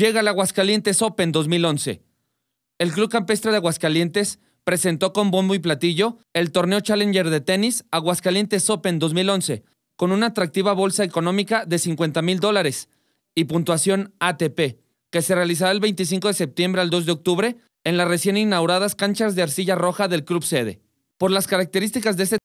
Llega el Aguascalientes Open 2011. El Club Campestre de Aguascalientes presentó con bombo y platillo el torneo Challenger de tenis Aguascalientes Open 2011, con una atractiva bolsa económica de 50 mil dólares y puntuación ATP, que se realizará el 25 de septiembre al 2 de octubre en las recién inauguradas canchas de arcilla roja del club sede. Por las características de este